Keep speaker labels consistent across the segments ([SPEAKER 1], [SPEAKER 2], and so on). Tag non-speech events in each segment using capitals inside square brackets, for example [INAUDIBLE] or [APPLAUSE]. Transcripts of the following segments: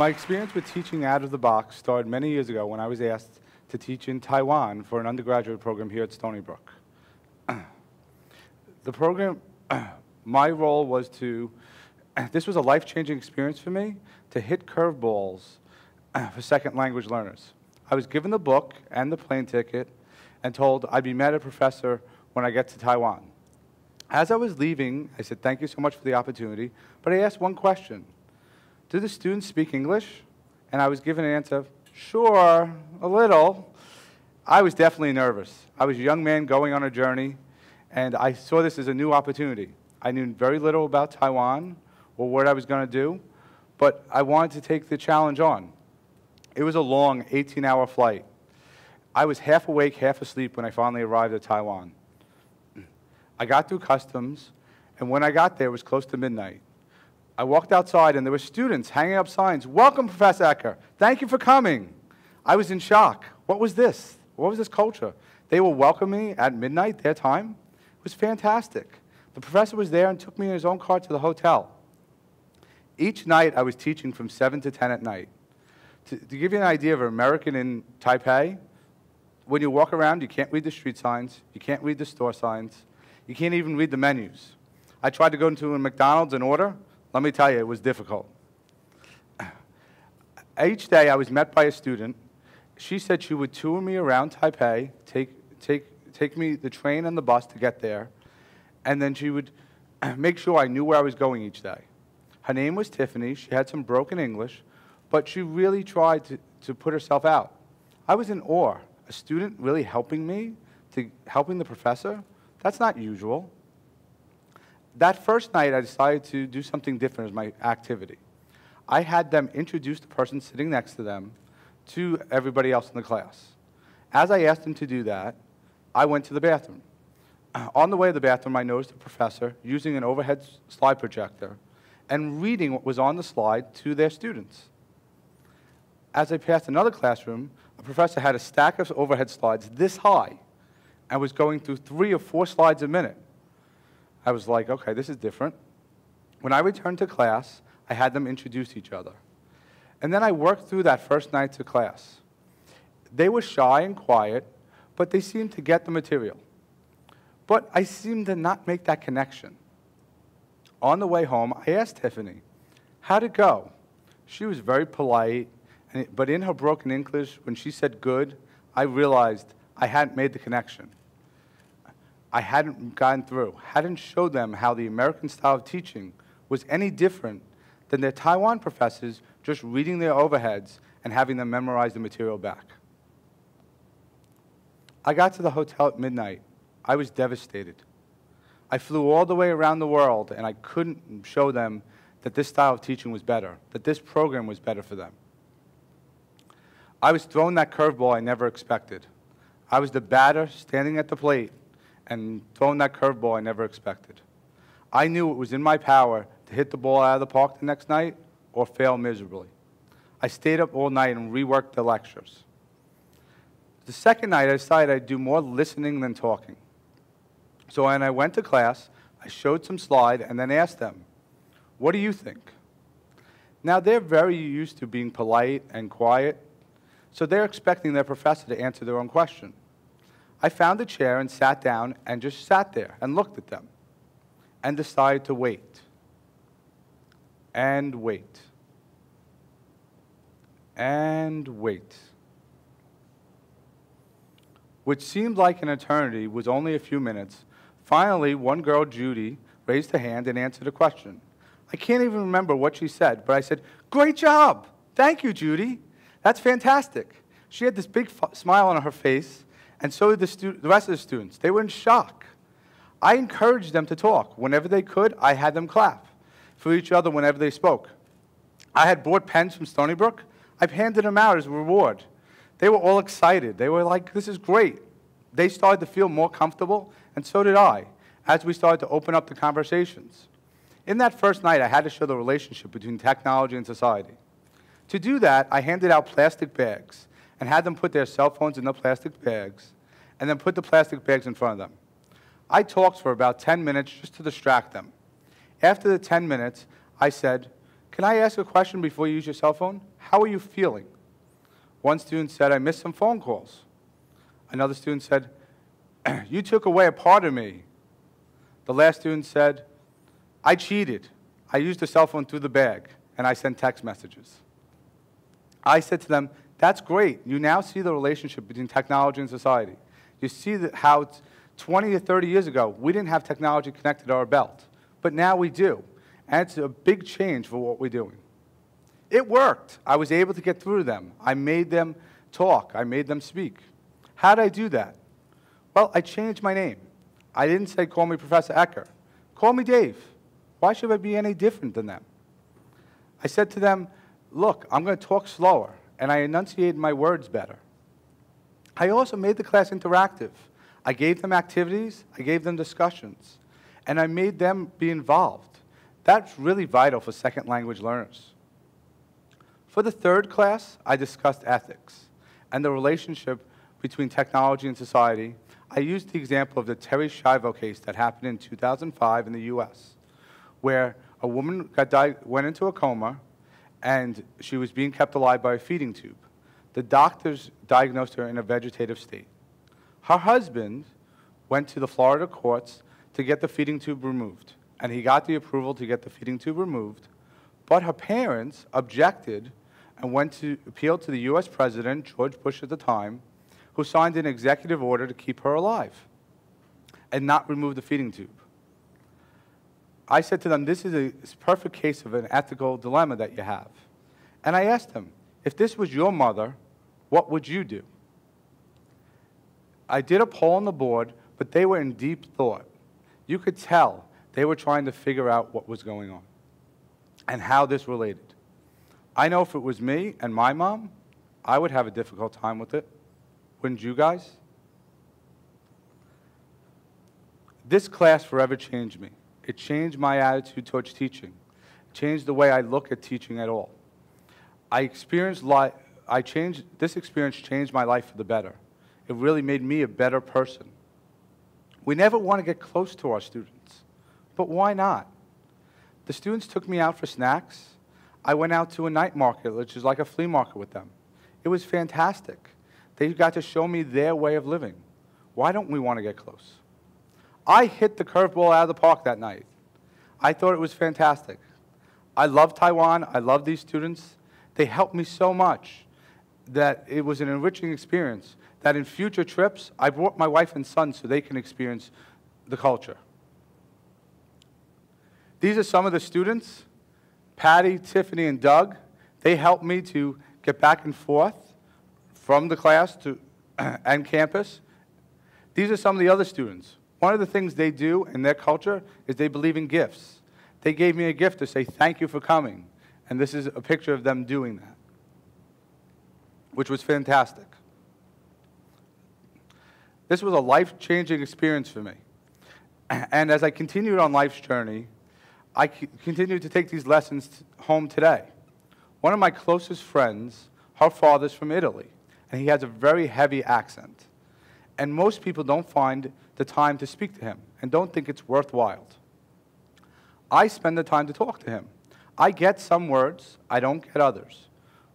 [SPEAKER 1] My experience with teaching out of the box started many years ago when I was asked to teach in Taiwan for an undergraduate program here at Stony Brook. [CLEARS THROAT] the program, [CLEARS THROAT] my role was to, [CLEARS THROAT] this was a life-changing experience for me, to hit curveballs for second language learners. I was given the book and the plane ticket and told I'd be met a professor when I get to Taiwan. As I was leaving, I said, thank you so much for the opportunity, but I asked one question. Do the students speak English? And I was given an answer, sure, a little. I was definitely nervous. I was a young man going on a journey, and I saw this as a new opportunity. I knew very little about Taiwan or what I was going to do, but I wanted to take the challenge on. It was a long 18-hour flight. I was half awake, half asleep when I finally arrived at Taiwan. I got through customs, and when I got there, it was close to midnight. I walked outside, and there were students hanging up signs, Welcome, Professor Ecker. Thank you for coming. I was in shock. What was this? What was this culture? They were welcoming me at midnight, their time. It was fantastic. The professor was there and took me in his own car to the hotel. Each night, I was teaching from 7 to 10 at night. To, to give you an idea of an American in Taipei, when you walk around, you can't read the street signs, you can't read the store signs, you can't even read the menus. I tried to go into a McDonald's and order. Let me tell you, it was difficult. Each day I was met by a student. She said she would tour me around Taipei, take, take, take me the train and the bus to get there, and then she would [CLEARS THROAT] make sure I knew where I was going each day. Her name was Tiffany. She had some broken English, but she really tried to, to put herself out. I was in awe. A student really helping me, to helping the professor, that's not usual. That first night, I decided to do something different as my activity. I had them introduce the person sitting next to them to everybody else in the class. As I asked them to do that, I went to the bathroom. [CLEARS THROAT] On the way to the bathroom, I noticed a professor using an overhead slide projector and reading what was on the slide to their students. As I passed another classroom, a professor had a stack of overhead slides this high and was going through three or four slides a minute. I was like, okay, this is different. When I returned to class, I had them introduce each other. And then I worked through that first night to class. They were shy and quiet, but they seemed to get the material. But I seemed to not make that connection. On the way home, I asked Tiffany, how'd it go? She was very polite, but in her broken English, when she said good, I realized I hadn't made the connection. I hadn't gotten through, hadn't showed them how the American style of teaching was any different than their Taiwan professors just reading their overheads and having them memorize the material back. I got to the hotel at midnight. I was devastated. I flew all the way around the world, and I couldn't show them that this style of teaching was better, that this program was better for them. I was thrown that curveball I never expected. I was the batter standing at the plate and thrown that curveball I never expected. I knew it was in my power to hit the ball out of the park the next night or fail miserably. I stayed up all night and reworked the lectures. The second night, I decided I'd do more listening than talking. So when I went to class, I showed some slide and then asked them, what do you think? Now, they're very used to being polite and quiet, so they're expecting their professor to answer their own question. I found a chair and sat down and just sat there and looked at them and decided to wait and wait and wait. Which seemed like an eternity was only a few minutes. Finally, one girl, Judy, raised a hand and answered a question. I can't even remember what she said, but I said, Great job! Thank you, Judy. That's fantastic. She had this big smile on her face and so did the, the rest of the students. They were in shock. I encouraged them to talk. Whenever they could, I had them clap for each other whenever they spoke. I had bought pens from Stony Brook. I've handed them out as a reward. They were all excited. They were like, this is great. They started to feel more comfortable, and so did I, as we started to open up the conversations. In that first night, I had to show the relationship between technology and society. To do that, I handed out plastic bags and had them put their cell phones in the plastic bags and then put the plastic bags in front of them. I talked for about 10 minutes just to distract them. After the 10 minutes, I said, can I ask a question before you use your cell phone? How are you feeling? One student said, I missed some phone calls. Another student said, [CLEARS THROAT] You took away a part of me. The last student said, I cheated. I used a cell phone through the bag, and I sent text messages. I said to them, That's great. You now see the relationship between technology and society. You see that how 20 or 30 years ago, we didn't have technology connected to our belt, but now we do. And it's a big change for what we're doing. It worked. I was able to get through to them. I made them talk. I made them speak. How did I do that? Well, I changed my name. I didn't say, call me Professor Ecker. Call me Dave. Why should I be any different than them? I said to them, look, I'm going to talk slower, and I enunciated my words better. I also made the class interactive. I gave them activities, I gave them discussions, and I made them be involved. That's really vital for second language learners. For the third class, I discussed ethics and the relationship between technology and society. I used the example of the Terri Schiavo case that happened in 2005 in the US, where a woman got went into a coma and she was being kept alive by a feeding tube. The doctors diagnosed her in a vegetative state. Her husband went to the Florida courts to get the feeding tube removed, and he got the approval to get the feeding tube removed, but her parents objected and went to appeal to the US President, George Bush at the time, who signed an executive order to keep her alive and not remove the feeding tube. I said to them, this is a perfect case of an ethical dilemma that you have. And I asked them, if this was your mother, what would you do? I did a poll on the board, but they were in deep thought. You could tell they were trying to figure out what was going on and how this related. I know if it was me and my mom, I would have a difficult time with it. Wouldn't you guys? This class forever changed me. It changed my attitude towards teaching. It changed the way I look at teaching at all. I experienced life, I changed, this experience changed my life for the better. It really made me a better person. We never want to get close to our students, but why not? The students took me out for snacks. I went out to a night market, which is like a flea market with them. It was fantastic. They got to show me their way of living. Why don't we want to get close? I hit the curveball out of the park that night. I thought it was fantastic. I love Taiwan. I love these students. They helped me so much that it was an enriching experience that in future trips, I brought my wife and son so they can experience the culture. These are some of the students, Patty, Tiffany, and Doug. They helped me to get back and forth from the class to [CLEARS THROAT] and campus. These are some of the other students. One of the things they do in their culture is they believe in gifts. They gave me a gift to say thank you for coming. And this is a picture of them doing that, which was fantastic. This was a life-changing experience for me. [CLEARS THROAT] And as I continued on life's journey, I continued to take these lessons home today. One of my closest friends, her father's from Italy, and he has a very heavy accent. And most people don't find the time to speak to him and don't think it's worthwhile. I spend the time to talk to him. I get some words, I don't get others.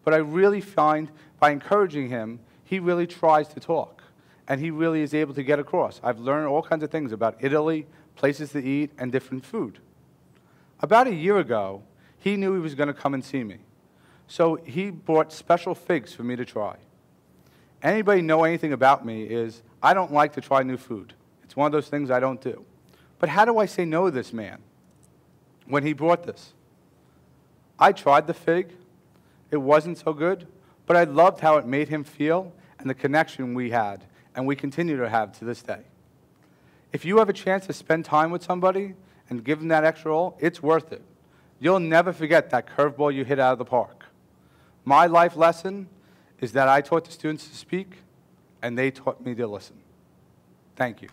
[SPEAKER 1] But I really find by encouraging him, he really tries to talk and he really is able to get across. I've learned all kinds of things about Italy, places to eat, and different food. About a year ago, he knew he was going to come and see me. So he bought special figs for me to try. Anybody know anything about me is I don't like to try new food. It's one of those things I don't do. But how do I say no to this man when he brought this? I tried the fig. It wasn't so good, but I loved how it made him feel and the connection we had and we continue to have to this day. If you have a chance to spend time with somebody and give them that extra roll, it's worth it. You'll never forget that curveball you hit out of the park. My life lesson is that I taught the students to speak, and they taught me to listen. Thank you.